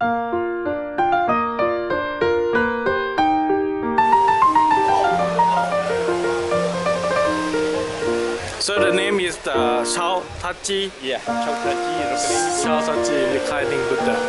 So the name is uh, Chao Tachi Yeah, Choktaji, Rokalini. Chao Tachi Reclining Buddha.